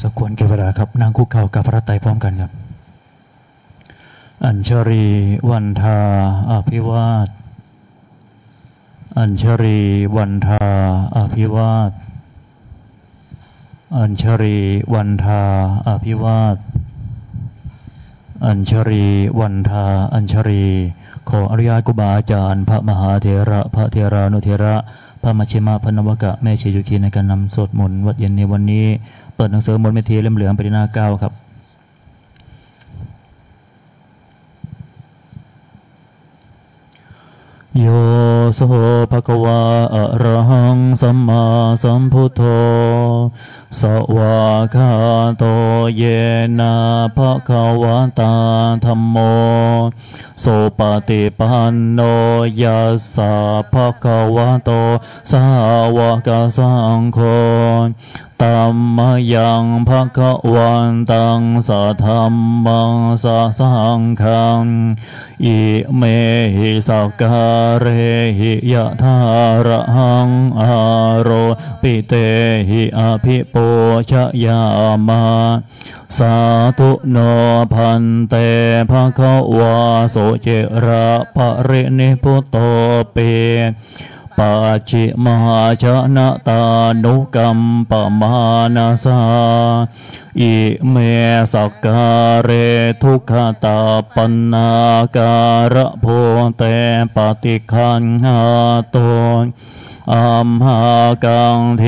สควรเก็บเวลาครับนั่งคุกเข่ากับพระไตรพร้อมกันครับ อัญชรีวันทาอภิวาท อัญชรีวันทาอภิวาท อัญชรีวันทาอภิวาท อัญชรีวันทาอัญชรีขออนุญากุบาอาจารย์ พระมหาเถระ พระเถรานุเถระ พระมัชฌิมาพนวกะ แม่ชียุคีในการนำสวดมนต์วัดเย็นในวันนี้ เปิดหนังสือมนเมธีเล่มเหลืองไปที่หน้าเก้าครับ โยโสภะควาอะระหังสัมมาสัมพุทโธ สวากาโตเยนะภะคะวะตาธัมโมโสปฏิปันโนยัสสะภะคะวะโตสาวกสังโฆตัมมยังภะคะวันตังสัทธัมมังสัสังฆังอิเมหิสักการะหิยะธาระหังอาโรปิเตหิอภิปชยามาสาธุโนพันเตภะคะวาโสเจระภะรินิพุตโตเปปัจจิมหาชนะตานุกรรมปมานาสาอิเมสักการะทุกขตาปันนาการะโพเตปฏิคันหาตน อัมหากังเท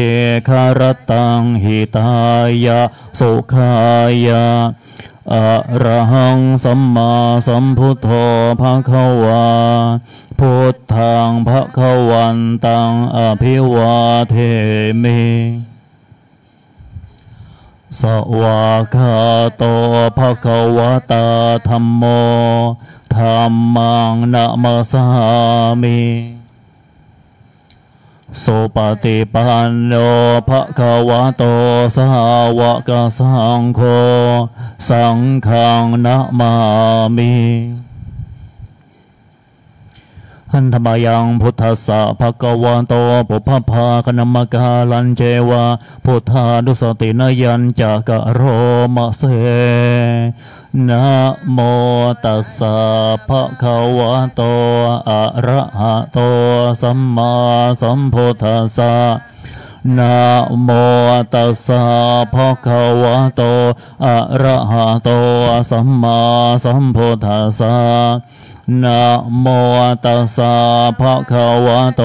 คารตังหิตายะสุขายะอะระหังสัมมาสัมพุทโธภะคะวาพุทธังภะคะวันตังอภิวาเทมิสวากาโตภะคะวะตาธัมโมธัมมังนะมาสามิ สุปฏิปันโนภะคะวะโตสาวกสังโฆสังฆังนะมามิ หันธมายังพุทธัสสะภะคะวะโตปุพพาคณมกาลันเจวะพุทธานุสตินยัญจากะโรมะเสนะโมตัสสะภะคะวะโตอะระหะโตสัมมาสัมพุทธัสสะนะโมตัสสะภะคะวะโตอะระหะโตสัมมาสัมพุทธัสสะ นะโมตัสสะภะคะวะโต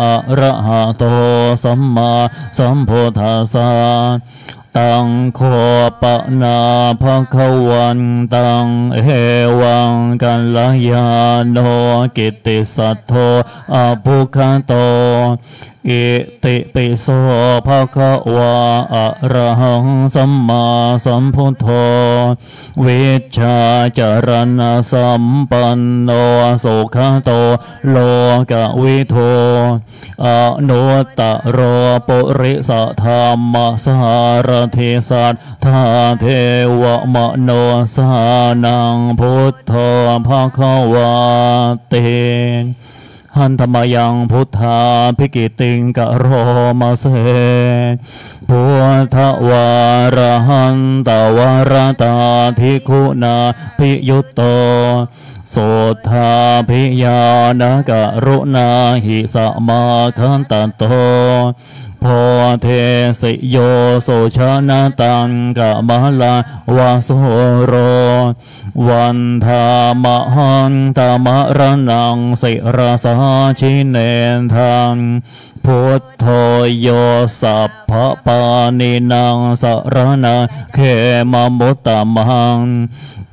อะระหะโต สัมมาสัมพุทธัสสะตังโคปะนาภะคะวันตังเอวังกัลยาโนกิตติสัทโธอภุคโต อิติปิโสภะคะวะอะระหังสัมมาสัมพุทโธวิชาจารณะสัมปันโนสุขโตโลกวิโทอนุตตโรปุริสธรรมสารทิสัทธาเทวมโนสานังพุทโธภะคะวะเต หันธรรมยังพุทธาภิกิติงกะโรมาเสพุทธวารหันตวารตาภิกุนาภิยุตโตโสธาภิยานกะรุณาหิสมาคันตันโต พเทสิโยโสชนะตังกะมะลาวาโสโร วันธามหันตามรนังสิรสาชิเนทังพุทโธโยสัพพปานินังสรณะเขมมุตตมัง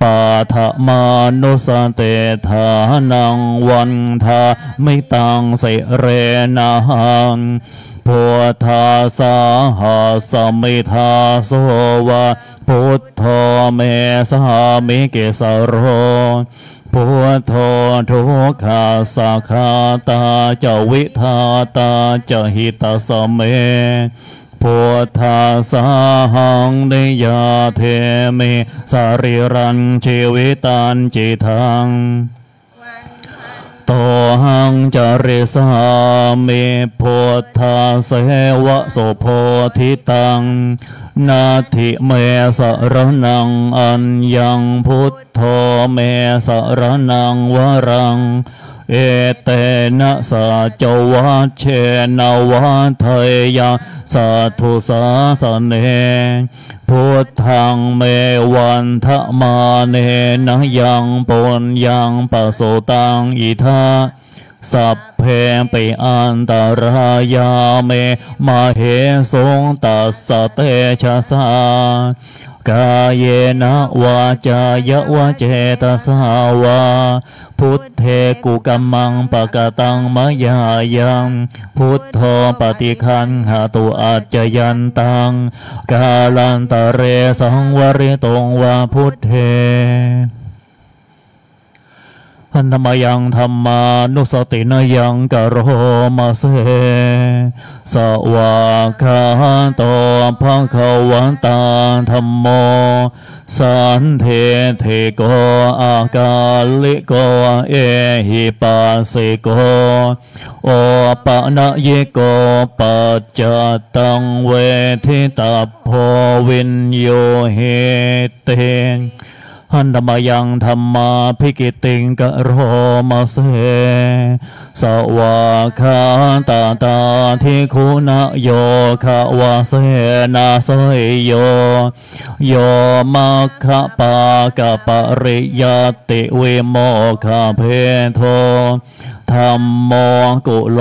ปาทมานุสเตธานังวันทาไม่ตังสิเรนัง พุทธาสาหาสมิทาโสวะพุทโธเมสหามิเกสโรพุทโธทุกขาสาคาตาเจวิทาตาเจหิตาสเมพุทธาสาหังนิยาเทมิสาริรันชีวิตันจิทัง หังจาริสามิพุทธาเสวะโสโพธิตัง นาทิเมสรนังอันยังพุทโธเมสรนังวรัง เอเตนะสาจวัชเชนวัฏยาสาธุสาสเนพุทธังเมวันทะมาเนนะยังปุญญังปะโสตังอิทาสัพเพปิอันตรายาเมมาเหสงตัสเตชะสา กายนะวาจายวะเจตสาวาพุทเทกุกัมมังปะกะตังมะยายังพุทโธปฏิคันหาตุอาจจยันตังกาลันตะเรสังวริตงวาพุทเท หันธรรมยังธรรมานุสตินยังกโรมาเสสวากขาโตภะคะวันตาธัมโม สันทิฏฐิโกอะกาลิโกเอหิปัสสิโกโอปะนะยิโกปัจจัตตังเวทิตัพโพวิญญูหีติ หันทะ มะยังธัมมาภิคีติงกะโรมะ เสสวากขาตะตาทิคุณโยคาวาเสนาเสยโย โยมาคคะปากะปริยติเวโมคาเพโท ธรรมโมกุโล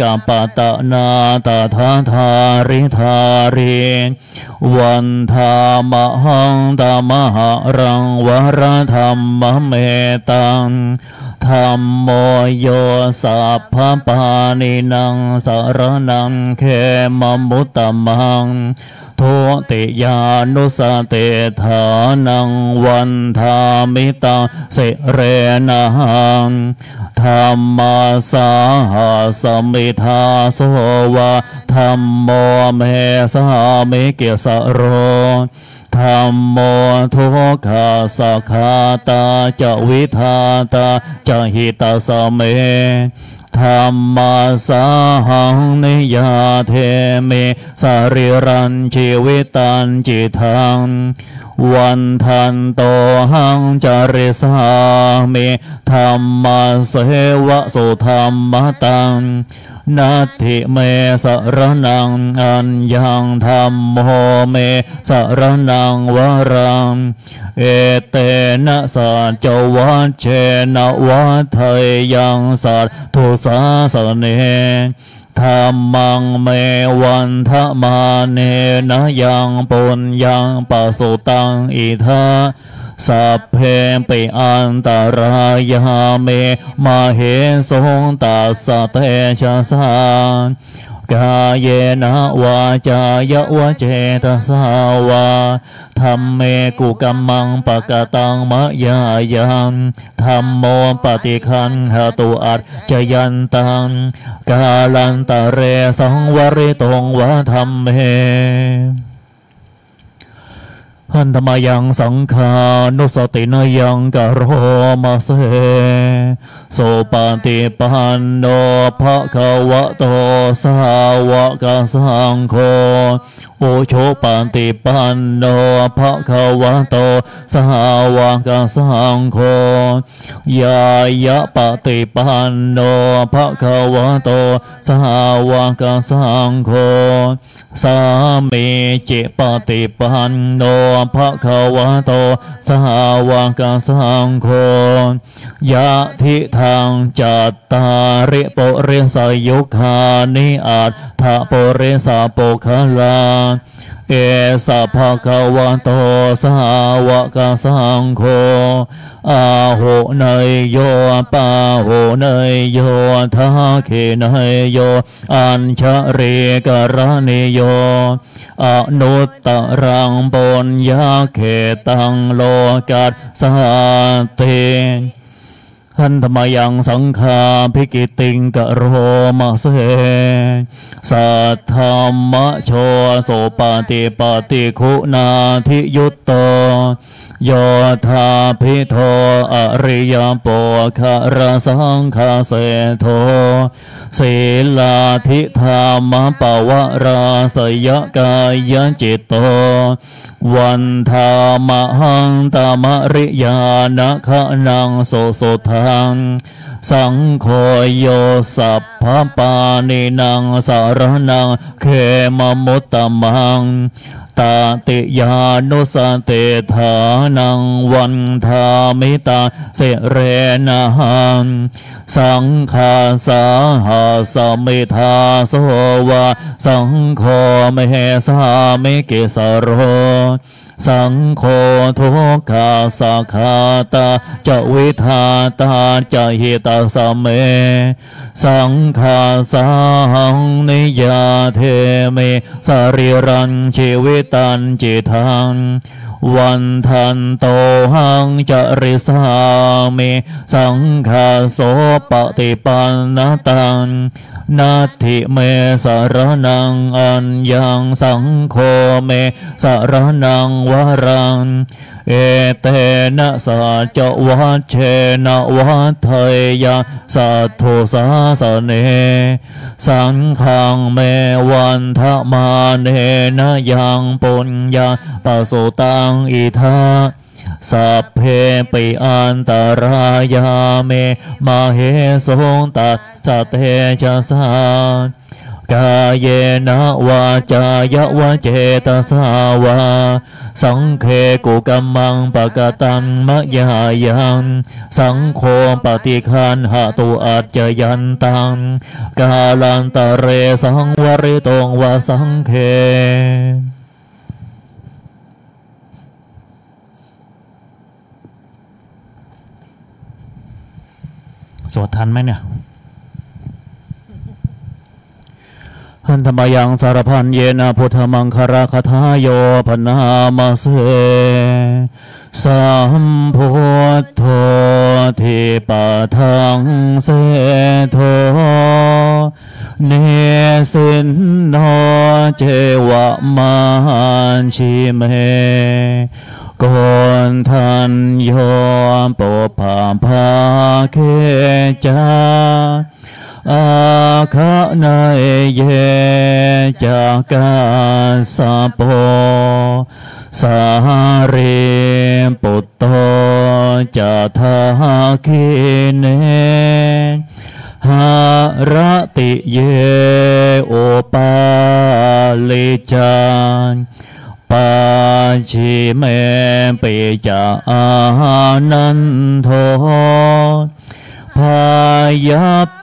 กัปตะนาตถาธาริธาริวันธามหังตามหารังวรธรรมเมตัง ธรรมโมโยสัพพปานินังสารนังเขมมุตตมังโทติยานุสเตฐานังวันธามิตังเสเรนังธรรมาสาหาสมิทาโสวะธรรมโมเมสามิเกสโร ธรรมโมทุกขาสักขาตาจะวิธาตาจะหิตาสเมธรรมสาหังนิยาเทเมสริรันชีวิตันจิทังวันทันโตหังจาริสามิธรรมเสวะสุธรรมตัง นาทิเมสรนังอัญญังธรรมโมเมสรนังวรังเอเตนะสัจวัชเชนวัฏยังสัตทุสาสเนธรรมังเมวันทะมาเนนะยังปุญญังปะสุตังอิทา สัพเพปิอันตรายาเมมาเหสงตัสสะเตชะสากายเยนะวาจายวเจตสาวาธรรมเมกุกัมมังปะกะตังมะยายังธรรมโมปฏิคันหตุอัจจยันตังกาลันตะเรสังวริตงวะธรรมเม หันธรรมยังสังขานุสตินยังกโรมาเสโสปันติปันโนภะคะวะโตสาวกสังโฆ โอโชปฏิปันโนภะคะวะโตสาวกสังโฆยายะปฏิปันโนภะคะวะโตสาวกสังโฆสามีจิปฏิปันโนภะคะวะโตสาวกสังโฆยะทิทางจัตตาริปุริสยุคานิอัตถะปุริสาปุคลาเอสะภะคะวะโตสาวกสังโฆอาโหเนยโยปาโหเนยโยทาเขเนยโย อัญชริกรณิโยอนุตตรังปญญาเขตังโลกัสสาเต หันธรรมยังสังฆาภิกิติงกะโรมาเสสัทธรรมโชโสปาติปาติคุณาทิยุตโต โยธาพิโทอริยโปคารสังคาเสโทศีลาธิธรรมปวราสยกายจิตโต วันธามหังตามริยานะขะนังโสโสทังสังโฆโยสัพพปานินางสารนังเขมมุตตมัง ตาติยานุสเตธานังวันธามิตาเสเรนะหังสังฆาสาหาสมิทาโสวาสังโฆมเมสามิเกสโร สังโฆทุกขาสักขาตาจะวิทาตาจะหิตาสเม สังฆาสังนิยาเทเมสริรันชีวิตันจิทังวันทันโตหังจริสามิสังฆาโสปฏิปันนตัง นาทิเมสารนังอัญญังสังโฆเมสารนังวรัง เอเตนะสัจวัชเชนะวัฏเทยาสัทโทสาสเน สังฆังเมวันทมาเนนะยังปุญญาปสุตังอิทา สัพเพปิอันตรายาเมมาเหสงตัสสะเตชะสากายเยนะวาจายวะเจตสาวาสังเคกุกัมมังปะกตังมะยายังสังโฆปฏิคันหะตุอัจจยันตังกาลันตะเรสังวริตงวาสังเค สวดทันไหมเนี่ยหันธรรมยังสารพันเยนะพุทธมังคราคาทายโยพนามาเสสัมพุทโธทิปะทังเสโทเนสินโนเจวะมานชิเม กนทันโยปปาภาเคจาอาคานายเยจากาสาโปสาเรปุตโตจะทาคิเนหาระติเยโอปาลิจาน ปาชิเมปิจาอานันโทพายัพ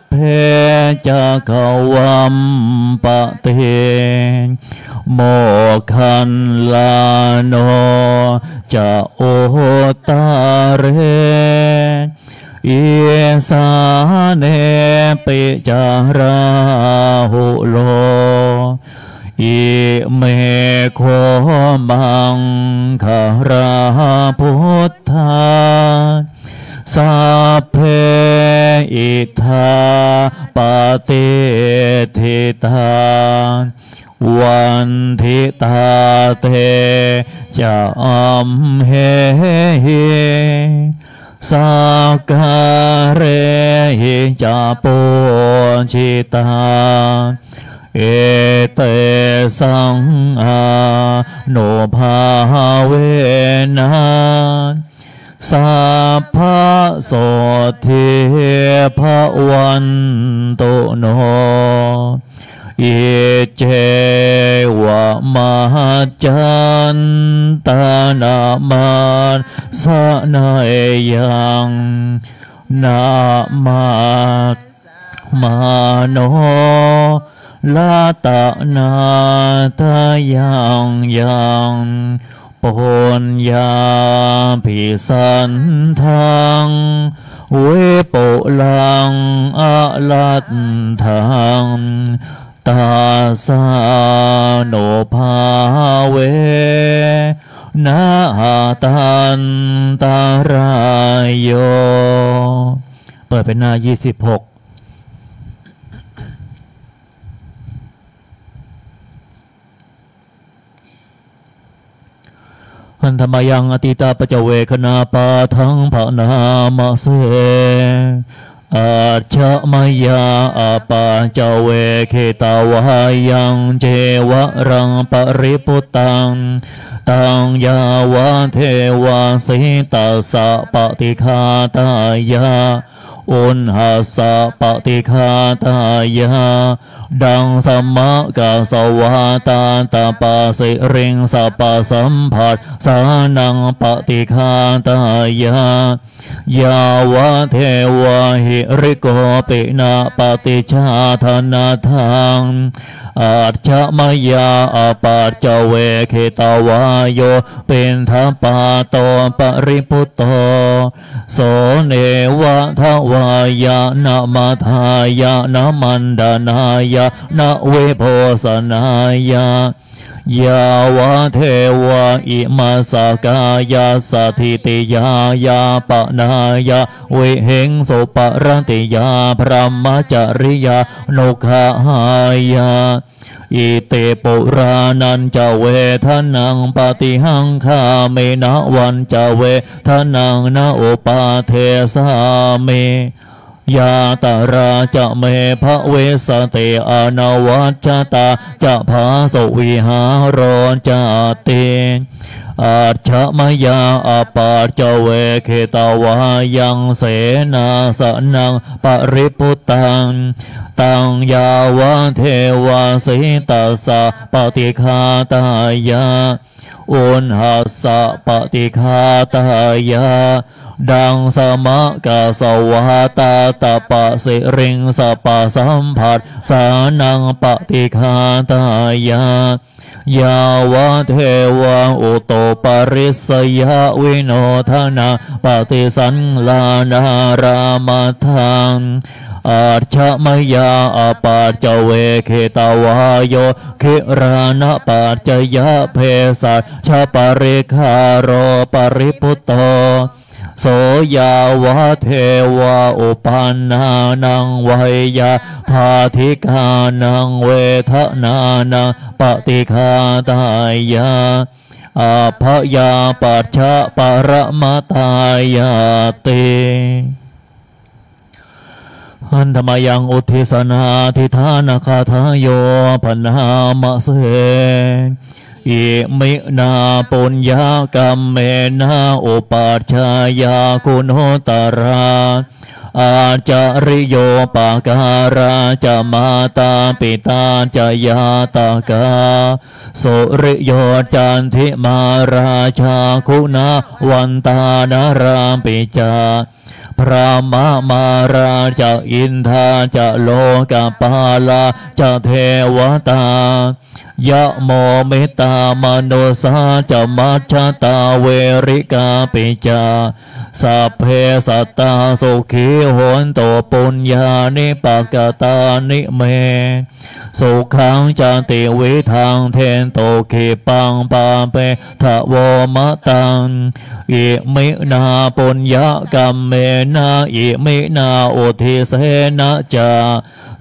เพจะ คะวัมปะติ โมคคัลลาโนจะ อุตตะเรอิสาเนปิจะ ราหุโล อิเมโข มังคะลาพุทธาสัพเพอิทาปฏิทิตาวันทิตาเตจะอัมเหหิสักการเรหิจาปุชิตา เอเตสังอาโนภาเวนะสัพพะโสทิภวันโตโนอิเจวะมหัจจันตานามันสนายยังนามามาโน ลาตะนาตายังยังปุญญาภิสันทังเวปุลังอะลัตถังตาสาโนภาเวนาตันตารายโย เปิดเป็นหน้า 26 อหันธรรมยังอติตาปเจเวคณาปาทังภานามเสอาชะมยาอาปาจเวเคตาวายังเจวะรังปริปุตตังตังยาวาเทวาสิตาสะปฏิคาตายา อุณหาสะปฏิคาตายาดังสมะกาสวาตาตาปาสิริงสัปะสัมผัสสานังปฏิคาตายายาวะเทวะหิริโกปินาปฏิชาธนาทัง อาชะมยาอาปาจเวเคตาวาโยเป็นทัปาโตปริพุตโตโสเนวะทวายานามาทายานามันดานายานาเวโพสนายา ยาวะเทวะอิมาสกายาสถิติยายาปนายาวิเหงสุปรติยาพระมจริยานุขหายาอิเตปุรานันจะเวทนังปฏิหังคาเมนะวันจะเวทนังนาโอปาเทสาเม ยาตาราจะเมภะเวสเตอนวัจตาจะภาสวิหารจเตอาชะมยาอาปาจเวเคตาวายังเสนาสนังปริพุตังตังยาวะเทวาสิตาสะปฏิคาตายาอุณหัสสะปฏิคาตายา ดังสมะกาสวาตาตาปะสิริงสปะสัมผัสสานังปฏิคาตายายาวะเทวะอุโตปริสยาวิโนทนาปฏิสันลานารามาทังอาชะมยาอาปาจเวเคตาวาโยคิรานะปัจจยะเพสัชปริคารโรปริพุตโต โสยาวะเทวะอุปันนานังวยยาพาธิกานังเวทนานังปฏิคาตายาอาภยาปัจฉะปรมาตายาเตหันธรรมยังอุทิศนาทิธานาคาทายโยพนามะเส อิมินาปุญญากรรมเมนาอุปัชฌายาคุณโหตราอาจาริโยปาการาจะมาตาปิตาจะยาตากาสุริโยจันทิมาราชาคุณาวันตานารามปิจาพระมามาราจะอินทาจะโลกาปาลาจะเทวตา ยะโม มิตตามะนุสสาจะมัชฌัตตาเวริกาปิจะ สัพเพสัตตาสุขีโหนตุ ปุญญานิ ปะกะตานิเม สุขังจะ ติวิธังเทนตุ ขิปปังปาเปถะโวมะตัง อิมินาปุญญะกัมเมนะ อิมินาอุททิเสนะจา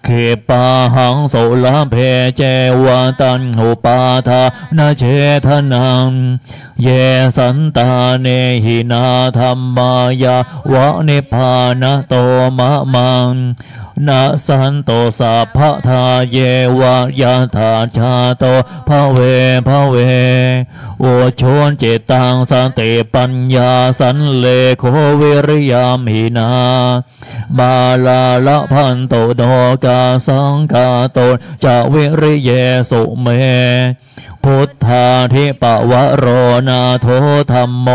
เขปาหังโสลาเพเจวาตันหุปาทานาเชทนังเยสันตาเนหินาธรรมายาวะนิพานโตมะมัง นาสันโตสัพพทาเยวายาธาชาโตภเวภเวโอชนเจตังสันติปัญญาสันเลโควิริยามหินามาลาละพันโตโดกาสังกาโตจะวิริเยสุเม พุทธาทิปวโรนาโทธรรมโม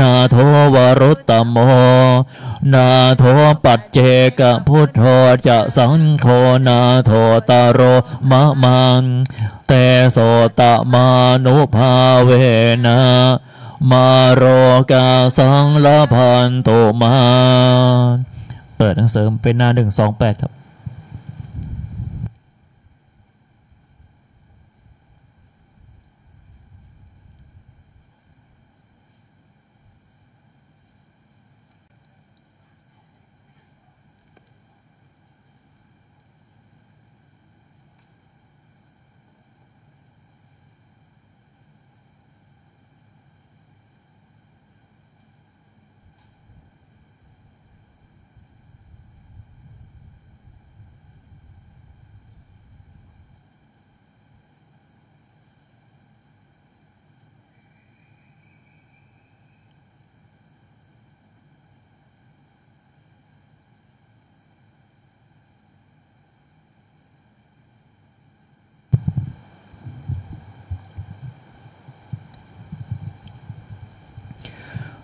นาโทวรุตตโม นาโทปัจเจกพุทโธจะสังโฆนาโทตโรมะมังแต่โสตมานุภาเวนะมาโรกาสังละพันโตมา เปิดหนังสือเป็นหน้าหนึ่งสองแปดครับ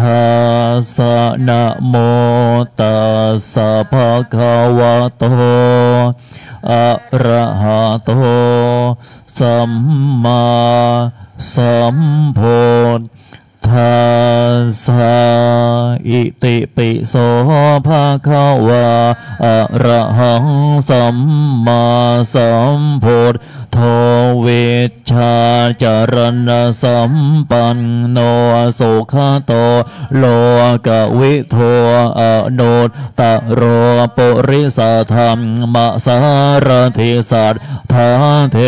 ทัสสะนะโมตัสสะภะคะวะโตอะระหะโตสัมมาสัมพุทธ สสะอิติปิโสภะคะวะอะระหังสัมมาสัมพุทโทเวชาจารณสัมปันโนสุขโตโลกวิโทอโนตตโรปุริสธรรมสารทิสัตถาเท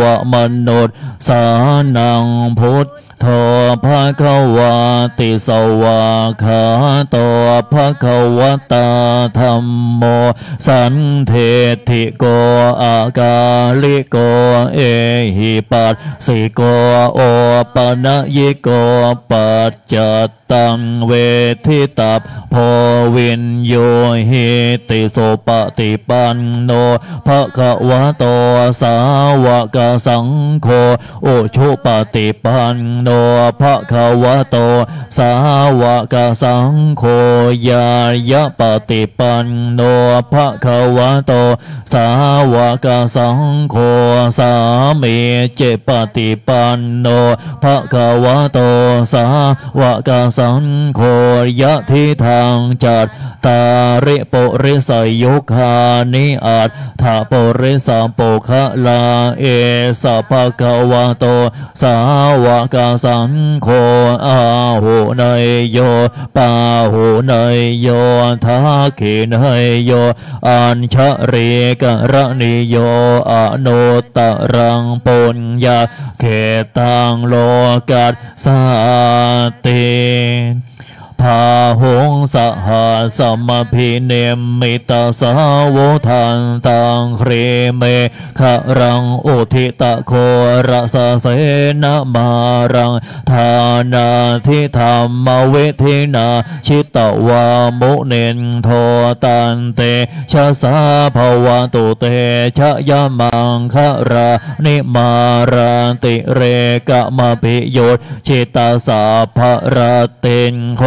วมนุษย์สานังพุทธ โทภะคะวาติสวาขาโตภะคะวตาธรรมโม สันเทติโกอากาลิโกเอหิปัสสิโกโอปนะยิโกปัจจัตตังเวทิตับโพวินโยหิติโสปฏิปันโนภะคะวะโตสาวกสังโฆโอชุปฏิปันโนภะคะวะโต สาวกสังโฆยายะปฏิปันโนภะคะวะโต สาวกสังโฆสามีเจปฏิปันโนภะคะวะโต สาวกสังโฆยะทิทางจัดตาริปุริสยุคานิอาจทาปุริสาปุคะลาเอสัพะคะวะโต สาวกสังโฆอาหุนยโยปาหุนยโยทักขินยโยอัญชริกรณิโยอโนตรังปุญญาเขตังโลกัสสติ พาหงสหสมพิเนมิตาสาวทันตังเครเมขรังอุทิตะโคระสเสนมารังทานาทิธรรมเวทินาชิตวามุเนนโทตันเตชะสาภวตุเตชะยะมังคะรานิมาราติเรกะมะปิโยชิตาสาภระเตนโค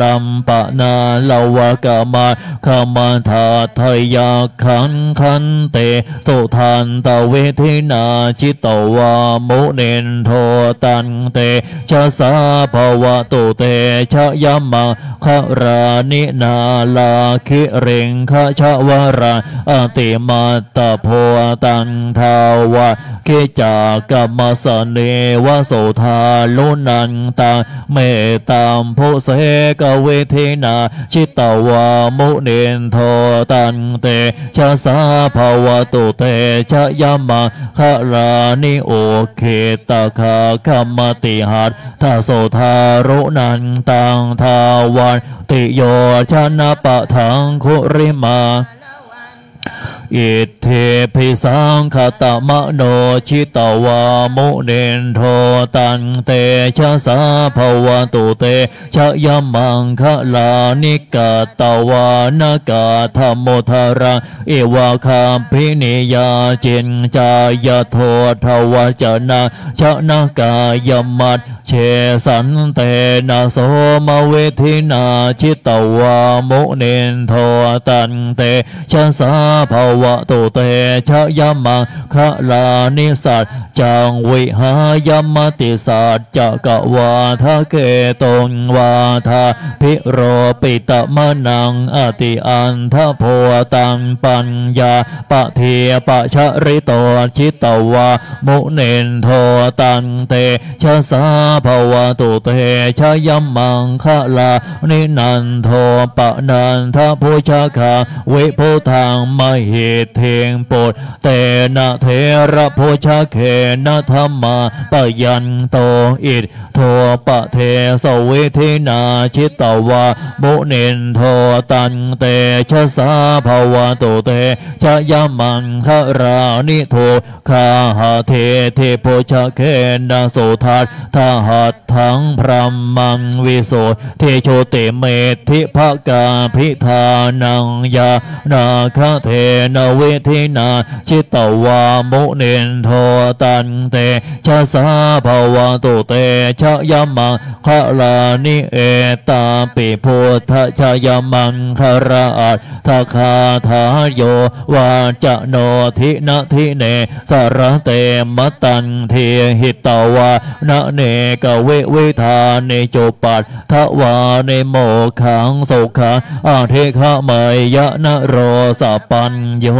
ลัมปะนาลาวกามาขมาทาทยาขันขันเตสุทันตเวทินาชิตวามุเนนโทตันเตชะสาภวตุเตชะยะมังคะรานินาลาคิเรงคะชะวราอติมาตะโพตันทาวะกิจากรรมสเนวโสธาลุนันตาเมตามโพเสกเวทินาชิตวามุเนนโทตันเตชะสาภวตุเตชะยะมังคะรานิโอเคตาคาคัมมติหัตทาโสธารุนันตังทาวันติโยชนะปะทังคุริมา อิทเทพิสังคตมโนชิตวามุเนนโทตันเตชะสาภวตุเตชะยมังคะลานิกาตวานากาธรรมโมทารังเอวาคามพินิยาจินจายโททวจนะชะนากายมัดเชสันเตนะโสมเวทินาชิตวามุเนนโทตันเตชะสาภวตุเตชะยมังคะลานิสัตจังวิหายมติสัจจะกะวาทะเกตงวาทาพิโรปิตมะนังอติอันทโพตังปัญญาปะเทปะชะริโตชิตวามุเนนโทตันเตชะสาภวตุเตชะยมังคะลานินันโทปะนันทโพชะคาวิพุทธังมหิเทงโปดแต่นะเทระโพชเขนะธรรมาปยันโตอิทโทปะเทสเวทินาชิตตวามุเนนโทตันเตชะสาภาวะโตเตชะยมันคารานิโทคาหาเทเทโพชเขนะโสทัตทหัตถังพระมังวิโสเทโชเตเมธิภกาพิธานังยานาคเทนเวทินาชิตตวามุเนนโทตันเตชะสาภาวะโตเตชะยมังคาลานิเอตาปิพุทธชยมังคาราชทาคาทาโยวาจโนทินะทิเนสารเตมตันเทหิตวานะเนกเวเวทาเนโจปัตทวาเนโมขังโสขาอาเทขะมยะนโรสปัญโย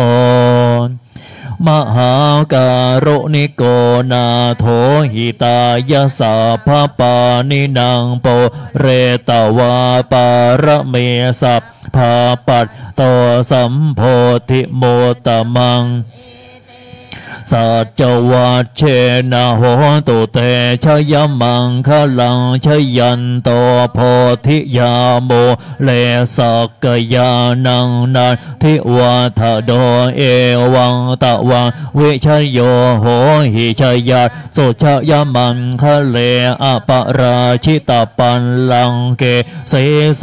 มหาการุณิโกนาโถหิตายาสาภาปานินางโปเรตวาปารเมสัพพาปัตโตสัมโพธิโมตมัง สัจวัตเชนะโหตุเตชยมังคลังชยันโตโพธิยาโมเลสักยานังนันทิวาทโดเอวังตะวังวิชโยโหหิชยัตสุชยมังคะเลอปราชิตปันลังเกเสเส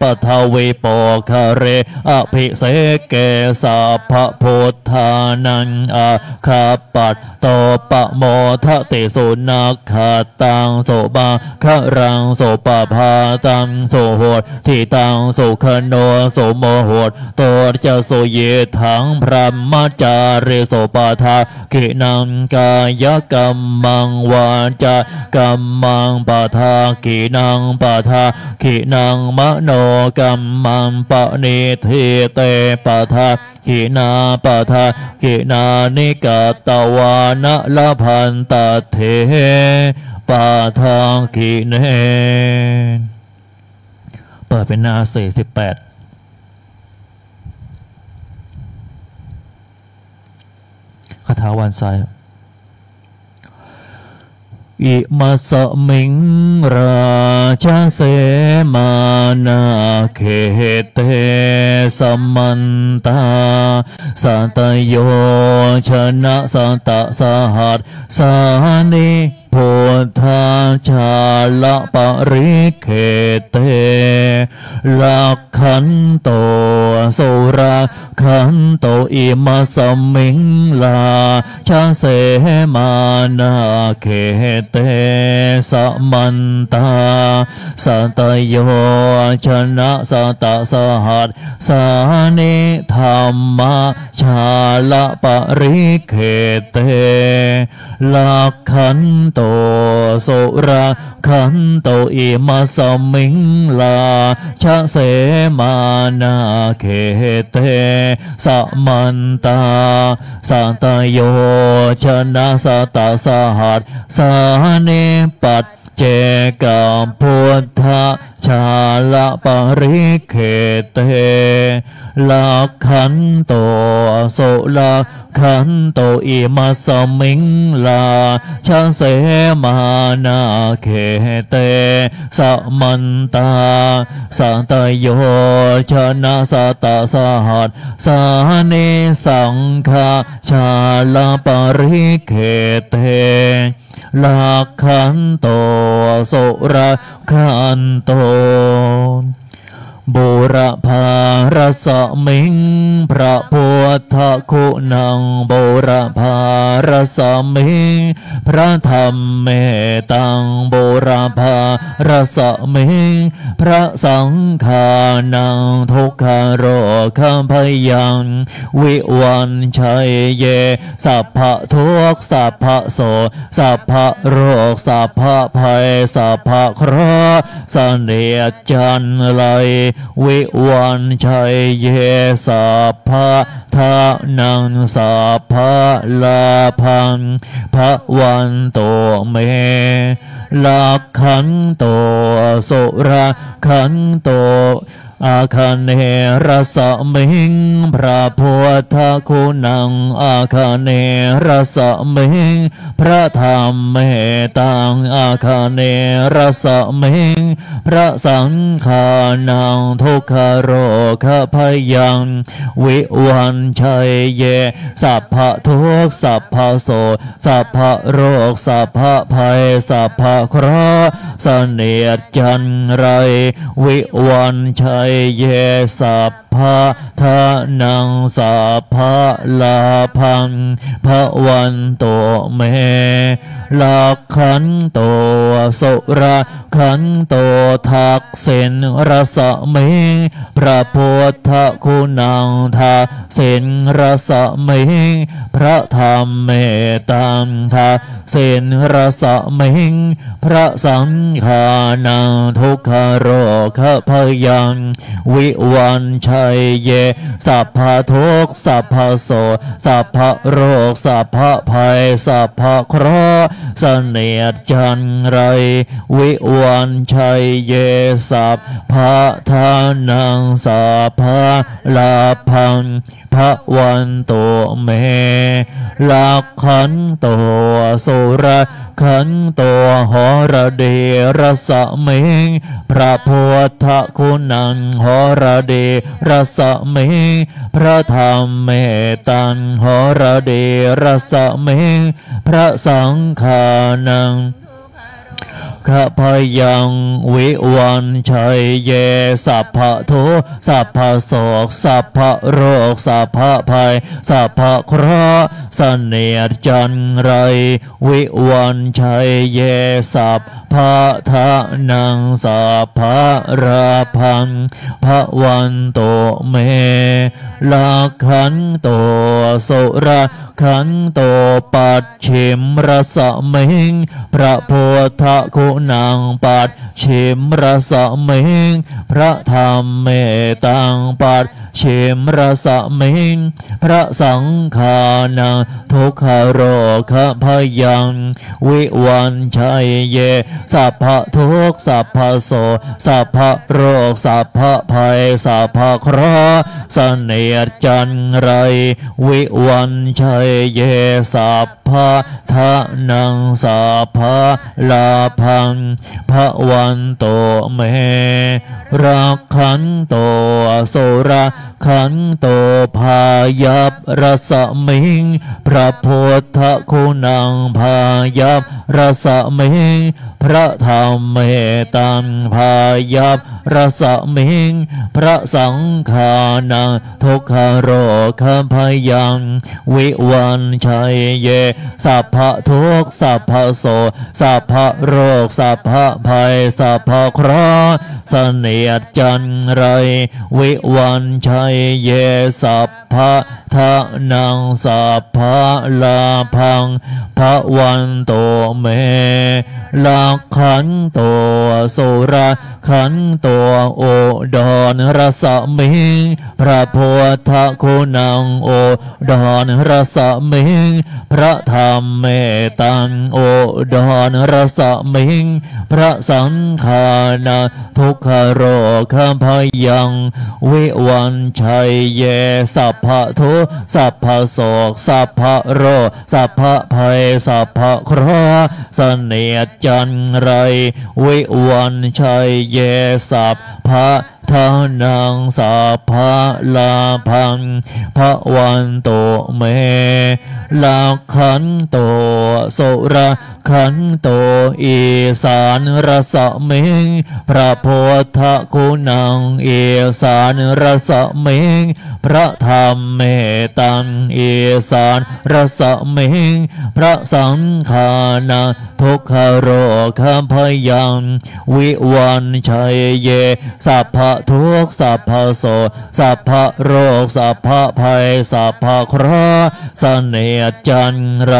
ปทาวิปคะเรอภิเสเกสัพพะโพธานังอาคาปัตโตปะโมทะเตสุนักขาตังโสบาคะรังโสปะพาตังโสโหดทิตังโสคโนโสโมโหดโตจะโสเยถังพระมจาริโสปะทากินังกายกรรมังวาจากรรมังปะทากินังปะทากินังมโนกรรมังปะนิทิเตปะทากินาปะทากินานิกาตวานะละพันตเถปาทางกิเนเปิดเป็นหนาสี่สิบแปดคาถาวันไซ อิมาสมิงราชาเสมานาเขเตสมันตาสัตโยชนะสัตสหัสสานิพุทธาชาละปริเขเตลักขันโตสุรา ขันโตอิมาสมิงลาชาเสมานาเขเตสมันตาสัตโยชนะสัตสหัสสานิธรรมชาละปริเขเตลักขันโตสุราขันโตอิมาสมิงลาชะเสมานาเขเตสมันตาสัตโยชนะสตาสหัสสาเนปัจเจกาพุทธชาลปริเขเตลักขันโตโสลัก ขันโตอิมาสมิงลาชาเสมานาเขเตสมันตาสัตโยชนะสัตสหัสสาเนสังฆาชาลาปริเขเตลักขันโตโสระขันโต บุรพารสมิง พระพุทธคุณังบุรพารสมิง พระธรรมเมตังบุรพารสมิง พระสังฆานังทุกขโรคัมพยัง วิวันชัยเย สัพพะทุกสัพพะโส สัพพะโรค สัพพะภัย สัพพะเคราะห์เสนียดจันไรวิวันชัยเยสัพพะทานังสัพพะลาพังพระวันโตเมลักขันโตสุระขันโต อาคาเนรสมิงพระพุทธคุณังอาคาเนรสมิงพระธรรมเมตังอาคาเนรสมิงพระสังฆานังทุกขโรคพยัง วิวันชัยเย สัพพะทุกสัพพะโสสัพพะโรคสัพพะภัยสัพพะเคราะห์เสนียดจันไร วิวันชัยเยสั พะทานังสัพพะลาพังพระวันโตเมลักขันโตสุระขันโตทักเสนรสเมพระพุทธคุณังทาเสนรสเมพระธรรมเมตังทาเสนรสเมพระสังฆานังทุกขโรคพยังวิวันชัยเย สัพพะทุกสัพพะโส สัพพะโรค สัพพะภัย สัพพะเคราะห์เสนียดจันไร วิวันชัยเย สัพพะทานัง สัพพะลาพังพระวันโตเมลักขันโตสุระ ขันโตหรเดรสเมง พระพุทธคุณังหรเดรสเมง พระธรรมเมตังหรเดรสเมง พระสังฆานัง ข้าพยังวิวันชัยเยสัพพะโทสัพพะโศกสัพพะโรคสัพพะภัยสัพพะเคราะห์เสนียดจันไร วิวันชัยเยสัพพะทะนังสัพพะราพังพระวันโตเมลักขันโตสุระขันโตปัดชิมรสเมงพระโพธคุณังปัดชิมรสเมงพระธรรมเมตังปัดชิมรสเมงพระสังฆานังทุกขโรคพยัง วิวันชัยเย สัพพะทุกสัพพะโส สัพพะโรค สัพพะภัย สัพพะเคราะห์เสนียจันไร วิวันชัยเยสัพพะทะนังสัพพะลาพังพระวันโตเมรักขันโตโสระขันโตพายับรสมิง พระโพธคุณังพายับรสมิง พระธรรมเมตังพายับรสมิง พระสังฆานังทุกขโรคพยัง วิวันชัยเย สัพพะทุกสัพพะโส สัพพะโรค สัพพะภัย สัพพะเคราะห์เสนียดจันไร วิวันชัยเยสัพพะทะนังสัพพะลาพังพระวันโตเมลักขันโตสุระขันโตโอดอนรสมิงพระโพธคุณังโอดอนรสมิงพระธรรมเมตังโอดอนรสมิงพระสังฆานาทุกขโรคพยังวิวันชัยเย สัพพะทุสัพพะโสกสัพพะโร สัพพะภัย สัพพะคราสเนียจันไร วิวันชัยเย สัพพะ ทานังสัพพะลาพังพระวันโตเมลาขันโตสุระขันโตอีสานรสเมงพระโพธคุณังอีสานรสเมง พระธรรมเมตังอีสานรสเมงพระสังฆานาทุกขโรคพยัง วิวันชัยเย สัพพะทุกสัพพะโส สัพพะโรค สัพพะภัย สัพพะเคราะห์เสนียจันไร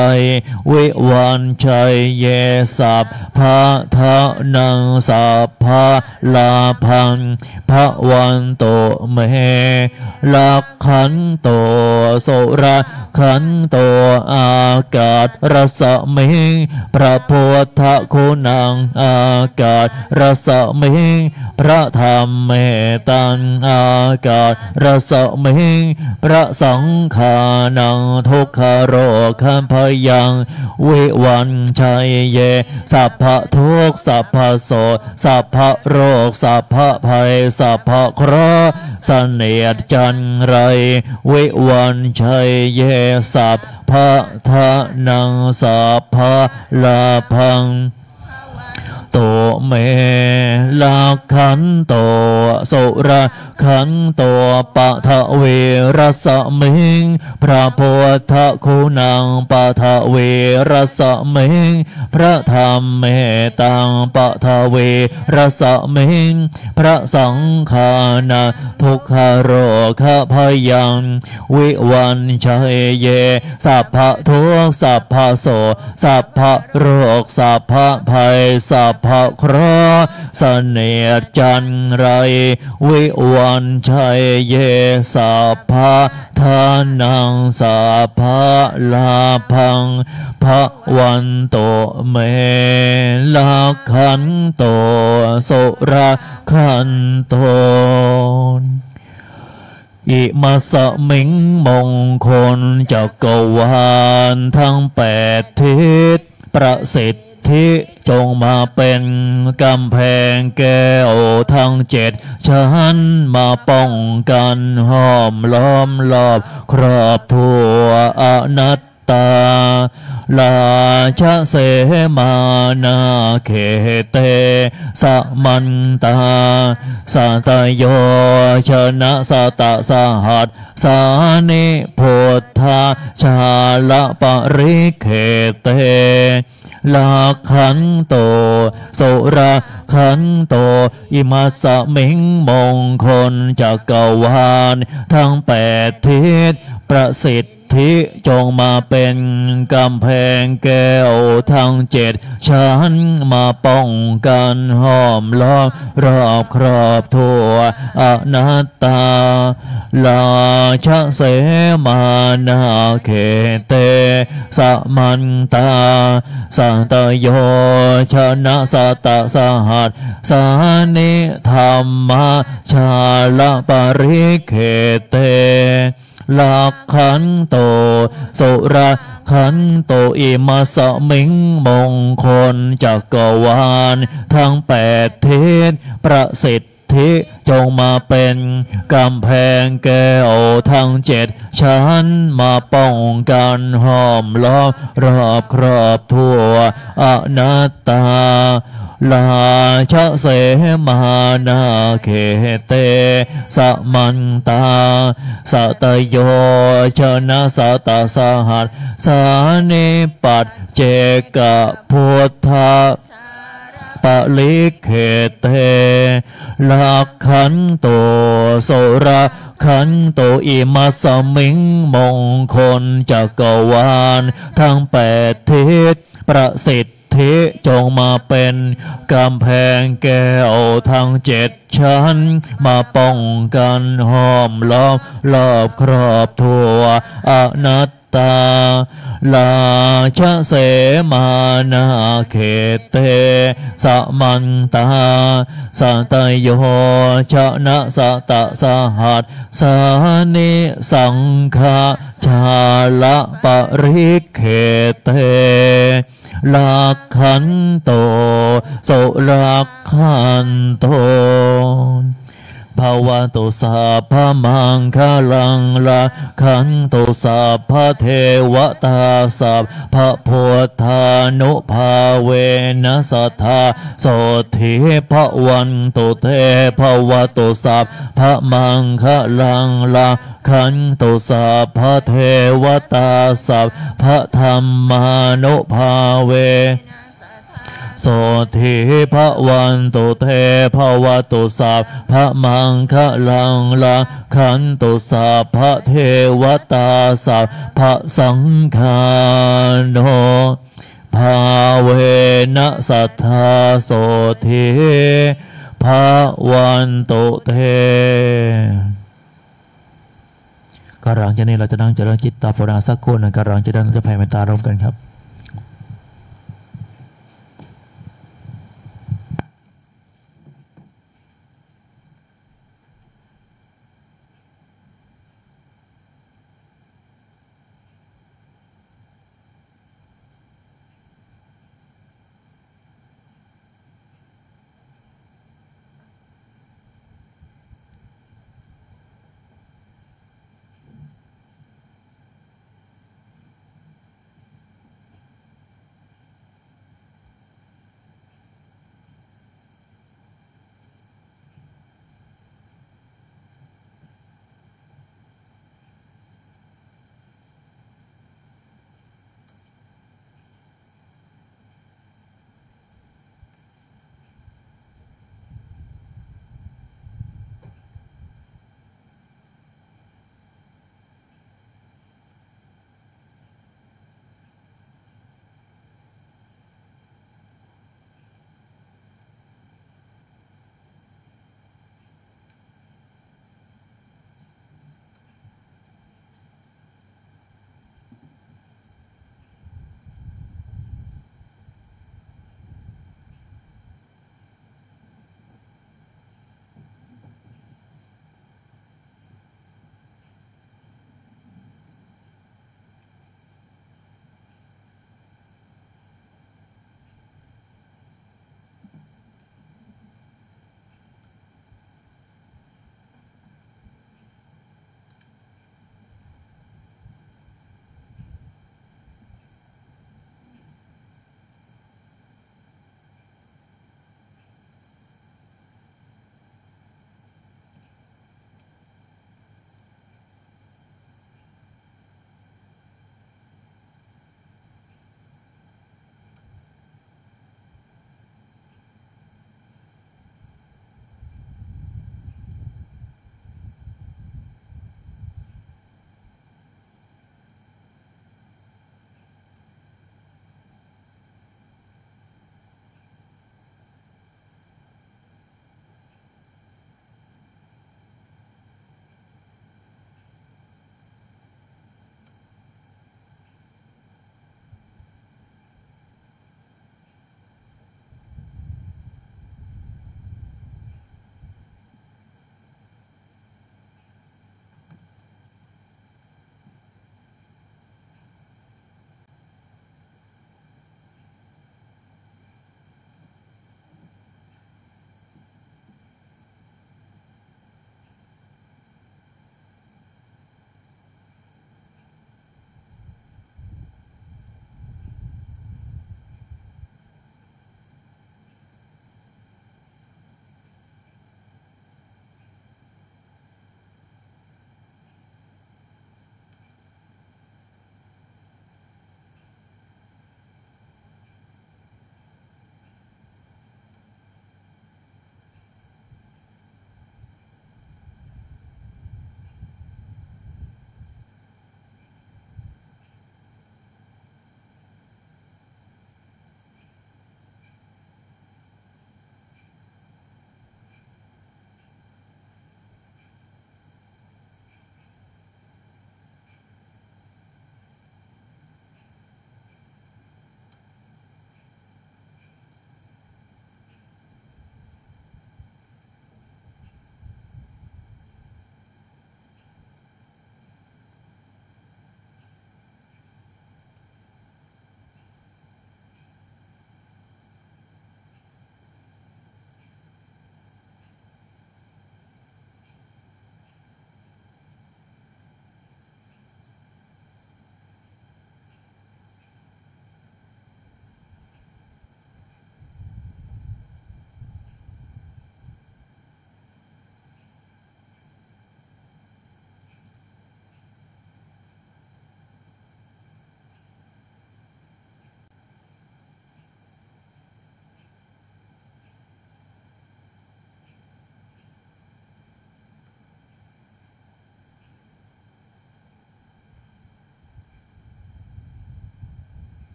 วิวันชัยเย สัพพะทะนัง สัพพะลาพังพระวันโตเมลักขันโตโสระ ขันโตอากาศรสมิงพระโพุทธคุณังอากาศรสมิงพระธรรมเมตังอากาศรสมิงพระสังฆานังทุกขโรคันพยังวิวันชัยเยสัพพะทุกสัพพะโสสัพพะโรคสัพพะภัยสัพพะเคราะห์เสนียดจันไรวิวันชัยเยสัพพะทะนังสัพพะละพัง โตเมลาขันโตสุระขันโตปะทะเวรสมิงพระโพธคุณังปะทะเวรสมิงพระธรรมเมตังปะทะเวรสมิงพระสังฆานาทุกขโรคพยัง วิวันชัยเยสัพพะทุกสัพพะโสสัพพะโรคสัพพะภัยสัพพะคราเสนียจันไร วิวันชัยเยสัพพะทานังสัพพะลาพังพระวันโตเมลาขันโตสุราขันโตอิมาสมิงมงคลจักรวาลทั้งแปดทิศประสิทธิ จงมาเป็นกำแพงแก้วทั้งเจ็ดชั้นมาป้องกันห้อมล้อมรอบ ครอบทั่วอนัตตาลาชะเสมานาเขเต สมันตาสาตโยชนะสตะสหัสสานิพุทธาชาละปริเขเต ลาขันโตสุราขันโต อิมาสะมิงมงคลจักรวาล ทั้งแปดทิศประสิทธิจงมาเป็นกำแพงแก้วทั้งเจ็ดชั้นมาป้องกันห้อมล้อมรอบครอบทั่วอนัตตา ลาชะเสมานาเขเตสมันตา สัตโยชนะสตะสหัสสานิธรรมชาลปริเขเต ลักขันโต สุราขันโตอิมาสมิงมงคลจักรวาล ทั้งแปดเทศประสิทธิ จงมาเป็นกำแพงแก้วทั้งเจ็ดชั้นมาป้องกันห้อมล้อมรอบครอบทั่วอนัตตาลาชะเสมานาเขเต สมันตาสตโยชนะสตาสหัสสานิปัจเจกพุทธา ปะลิเขเตลักขันโตโสระขันโตอิมาสมิงมงคลจักรวาลทั้งแปดทิศประสิทธิจงมาเป็นกำแพงแก้วทั้งเจ็ดชั้น มาป้องกันห้อมล้อมรอบครอบทั่วอนัต ตาลาชะเสมานาเขเตสมันตาสัตโยชนะสตะสหัสสานิสังฆาชาละปริเขเตลักขันโตสุลักขันโต ภาวะตุสัพพมังคลังละขันตุสัพพเทวตาสัพพะพุทธานุภาเวนัสทธาโสทิภวันตุเทภาวะตุสัพพมังคลังละขันตุสัพพเทวตาสัพพะธรรมานุภาเว โสทิภวันตุเทภวตุสัพพะมังคะลังละขันตุสัพพะเทวตาสัพพะสังฆาโนภาเวนะสัทธาโสทิภวันตุเทกำลังจากนี้เราจะนั่งเจริญจิตตภาวนาสักครู่หนึ่งกำลังจะเดินเราจะแผ่เมตตาร่วมกันครับ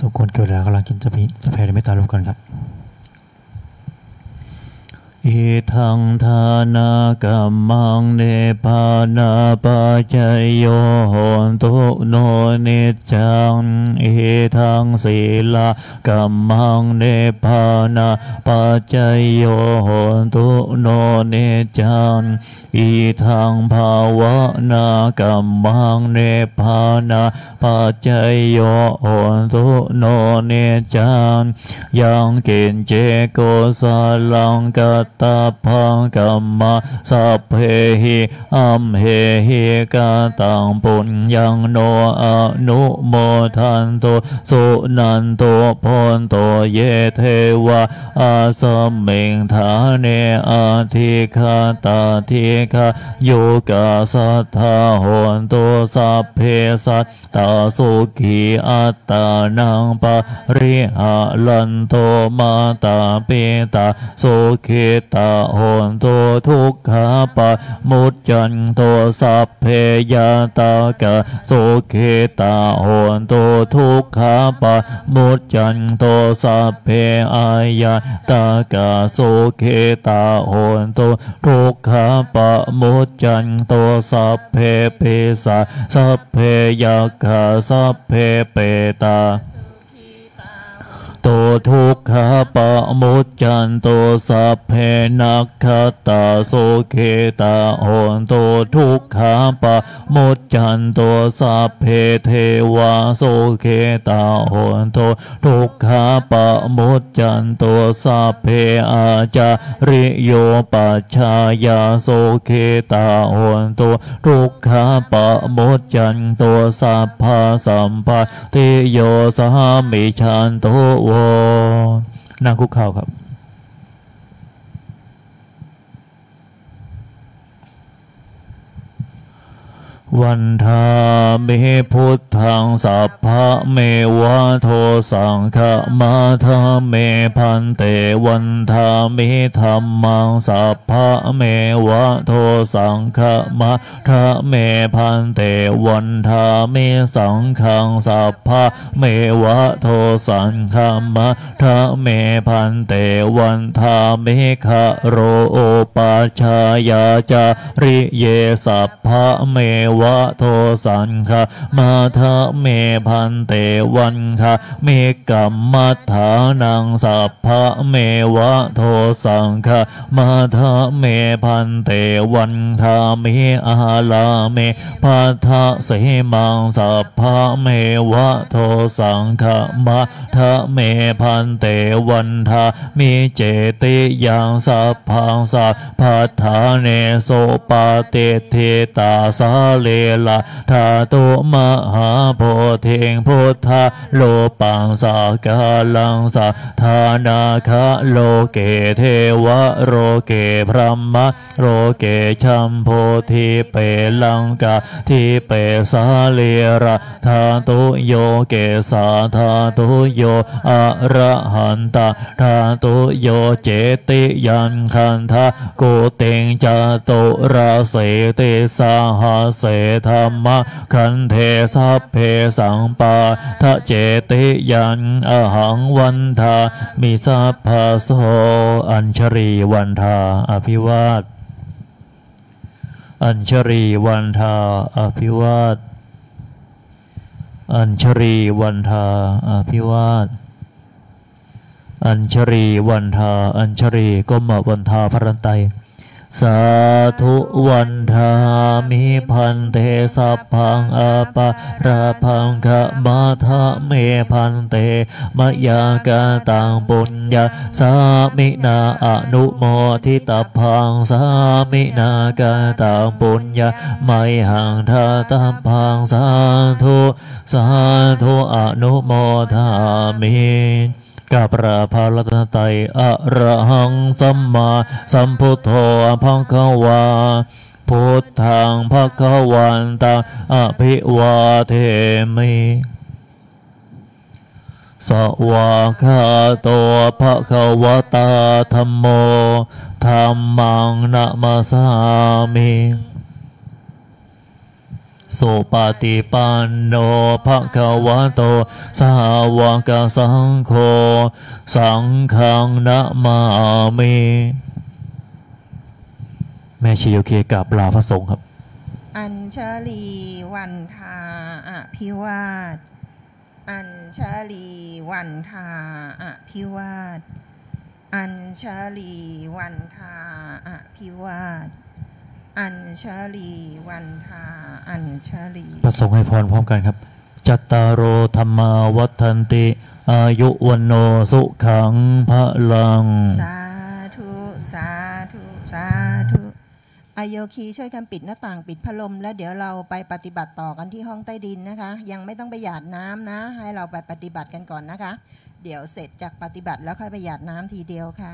สมควรเกิดแล้วกำลังกินจะพีจะแผ่ในเมตตารวมกันครับ อิทังทานากัมมังเนปานาปัจจโยโหนตุโนนิจังอิทังศีลากัมมังเนปานาปัจจโยโหนตุโนนิจังอิทังภาวนากัมมังเนปานาปัจจโยโหนตุโนนิจังยังกินเจโกสลังกัตตาพังกัมมาสัพเพหิอัมเหหิกาตังปุญญังโนอนุโมทันโตสุนันโตพนโตเยเทวะอาสมิงฐานเนอาทิคาตาทิคาโยกาสัทธาโหนโตสัพเพสัตตาสุขีอัตตานังปะริหาลันโตมาตาเปตาสุขิตาโหนโตทุกขาปะมุจจันโตสัพเพยาตากะสุขิตาโหนโตทุกขาปะมุจจันโตสัพเพอายาตากะสุขิตาโหนโตทุกขาปะมุจจันโตสัพเพเปสะสัพเพยาคาสัพเพเปตา โตทุกขาปะมุจจันโตสัพเพนักขตาโสเคตาโหนโตทุกขาปะมุจจันโตสัพเพเทวา สุขิตาโหนตุ ทุกขาปะมุจจันตุ สัพเพอาจาริยุปัชฌายา สุขิตาโหนตุ ทุกขาปะมุจจันตุ สัพพะสัมปัตติโยสะมิชฌันตุ โวนั่งคุกเข่าครับ วันทาเมพุทธังสัพพะเมวะโทสังฆมาทาเมพันเตวันทาเมธรรมังสัพพะเมวะโทสังฆมาทาเมพันเตวันทาเมสังฆังสัพพะเมวะโทสังฆมาทาเมพันเตวันทาเมฆะโรโอปัชายาจาริเยสัพพะเมววะโทสังฆมาทะเมพันเตวันคะเมกัมมัฏฐานังสัพพะเมวะโทสังฆมาทะเมพันเตวันคาเมอาลาเมพัทะเสมังสัพพะเมวะโทสังฆมาทะเมภันเตวันทามิ เจติยังสัพพังสัพพัตถะ ฐาเน สุปะติฏฐิตาสารีระธาตุ มะหาโพธิงพุทธะรูปังสักการังสะทานาคะโลเกเทวะโลเกพรหมะโลเกชัมพูทีเปลังกาทีเปสะเลระทาตุโยเกสาทาตุโยอะระหันตาทาตุโยเจติยันคันทาโกเตงจตุราเสเตสาหาเสธรรมคันเทสัพเพสังปาทะเจติยันอหังวันทามิสัพพะโสอัญชรีวันทาอภิวาทอัญชรีวันทาอภิวาทอัญชรีวันทาอภิวาทอัญชรีวันทาอัญชรีก้มวันทาพรันไต สาธุวันทามิพันเตสัพพังอาปะราพังคะมาทะเมพันเตมยากาตังปุญญาสามินาอนุโมทิตาพังสามินากาตังปุญญาไม่ห่างทาตามพังสาธุสาธุอนุโมทามิ กาปราภารัตนไตยอะระหังสัมมาสัมพุทโธพังคะวาพุทธังภะคะวันตังอภิวาเทมิสวากาโตภะคะวตาธัมโมธัมมังนะมาสามิ สสุปฏิปันโนภะคะวะโต สาวกสังโฆ สังฆังนะมามิแม่ชีโอเคกราบลาพระสงฆ์ครับ อัญชลีวันทาอภิวาท อัญชลีวันทาอภิวาท อัญชลีวันทาอภิวาท อัญชลีวันทาอัญชลีประสงค์ให้พรพร้อมกันครับ จัตตารโอธรรมาวัฏันติ อายุวันโนสุขังพระลัง สาธุ สาธุ สาธุอายโยคีช่วยกันปิดหน้าต่างปิดพัดลม แล้วเดี๋ยวเราไปปฏิบัติต่อกันที่ห้องใต้ดินนะคะ ยังไม่ต้องไปหยาดน้ำนะ ให้เราไปปฏิบัติกันก่อนนะคะ เดี๋ยวเสร็จจากปฏิบัติแล้วค่อยไปหยาดน้ำทีเดียวค่ะ